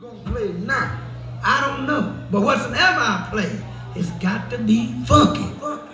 gonna play now? I don't know. But whatsoever I play, it's got to be funky. funky.